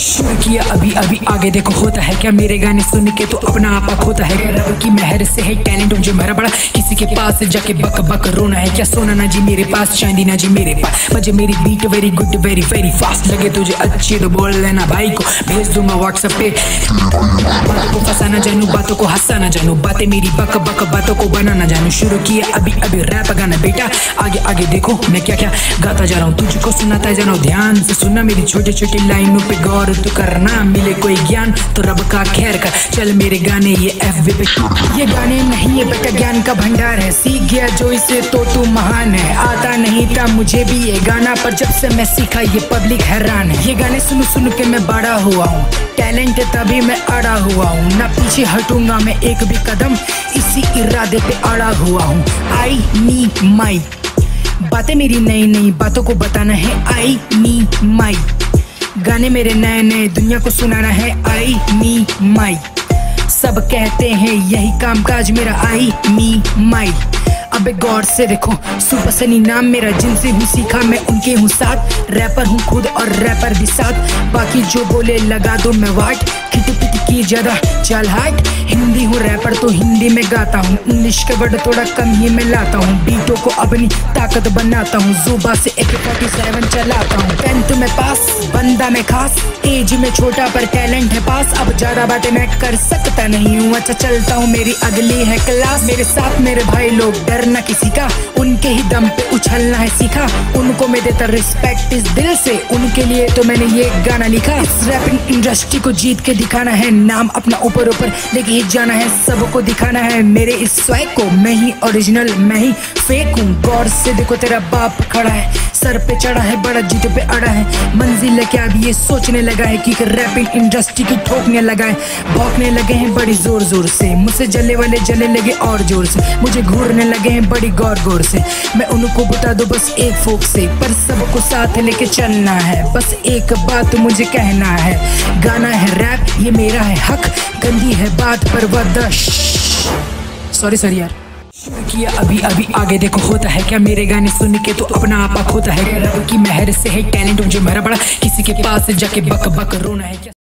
किया, अभी अभी आगे देखो, होता है क्या? मेरे गाने सुन के तो अपना आपा खोता है रब की मेहर से है टैलेंट मुझे मरा बड़ा। किसी के पास जाके बक बक रोना है क्या? सोना ना जी मेरे पास, चांदी ना जी मेरे पास। बजे मेरी beat very good very very fast लगे तुझे अच्छी तो बोल लेना भाई को। भेज दूँगा व्हाट्सएप पे। बातों को फंसाना जानू, बातों को हंसाना जानू। बातें मेरी बक बक, बातों को बनाना जानू। शुरू किया, अभी अभी रैप गाना बेटा। आगे आगे देखो, मैं क्या क्या गाता जा रहा हूँ। तुझको सुनाता जा रहा हूँ, ध्यान से सुनना मेरी छोटी छोटी लाइनों पे गौर तो करना, मिले कोई ज्ञान तो रब का खैर कर। चल मेरे गाने, ये एफ़ पे। ये गाने नहीं है बेटा ज्ञान का भंडार है। सीख गया जो इसे तो तू महान है। आता नहीं था मुझे भी ये गाना, पर जब से मैं सीखा, ये पब्लिक हैरान है। ये गाने सुन सुन के मैं बड़ा हुआ हूँ। टैलेंट तभी मैं अड़ा हुआ हूँ। ना पीछे हटूँगा मैं एक भी कदम, इसी इरादे पे अड़ा हुआ हूँ। आई नी माई बातें मेरी नई नई बातों को बताना है। आई नी माई गाने मेरे नए नए, दुनिया को सुनाना है आई, मी, माई। सब कहते हैं यही काम काज मेरा आई, मी, माई। अबे गौर से देखो सुपर सनी नाम मेरा जिनसे हूँ सीखा मैं उनके हूँ साथ। रैपर हूँ खुद और रैपर भी साथ। बाकी जो बोले लगा दो मैं वाट। की ज़्यादा चल हाट। हिंदी हूँ रैपर तो हिंदी में गाता हूँ। इंग्लिश के वर्ड थोड़ा कम ही में लाता हूँ। बीटों को अपनी ताकत बनाता हूँ। जुबा से एक फोर्टी सेवन चलाता हूँ। टेंथ में पास बंदा में खास। एज में छोटा पर टैलेंट है पास। अब ज़्यादा बातें मैं कर सकता नहीं हूँ। अच्छा चलता हूँ। मेरी अगली है क्लास मेरे साथ मेरे भाई लोग, डरना किसी का। उनके ही दम पे उछलना है सीखा। उनको मैं देता रिस्पेक्ट इस दिल से। उनके लिए तो मैंने ये गाना लिखा। इस रैपिंग इंडस्ट्री को जीत के दिखाना है नाम अपना ऊपर ऊपर लेके ही जाना है, सबको दिखाना है। मेरे इस स्वैग को मैं ही ओरिजिनल मैं ही फेक हूँ। गौर से देखो तेरा बाप खड़ा है, सर पे चढ़ा है, बड़ा जीत पे अड़ा है। मंजिल लेके अब ये सोचने लगा है कि रैपिंग इंडस्ट्री की ठोकने लगा है। भौंकने लगे हैं बड़ी ज़ोर ज़ोर से, मुझसे जले वाले जले लगे और ज़ोर से। मुझे घूरने लगे हैं बड़ी गौर गौर से। मैं उनको बता दो बस एक फोक से, पर सबको साथ लेके चलना है। बस एक बात मुझे कहना है, गाना है रैप ये मेरा है हक, गंदी है बात पर वर्दश सॉरी सर यार। किया अभी अभी आगे देखो, होता है क्या? मेरे गाने सुन के तो अपना आपा खोता है। रब की मेहर से है टैलेंट, मुझे मरा पड़ा किसी के पास जाके बक बक रोना है क्या?